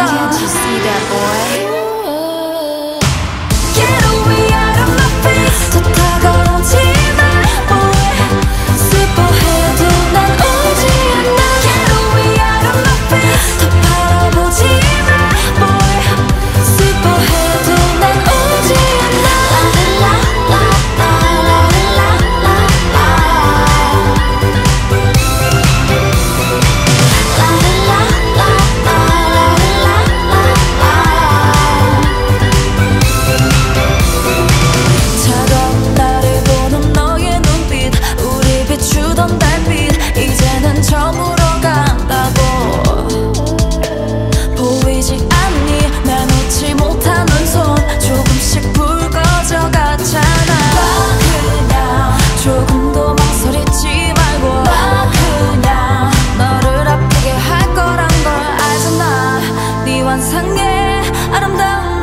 Can't you see that? 아름다운